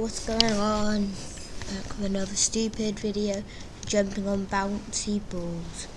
what's going on? Back with another stupid video, jumping on bouncy balls.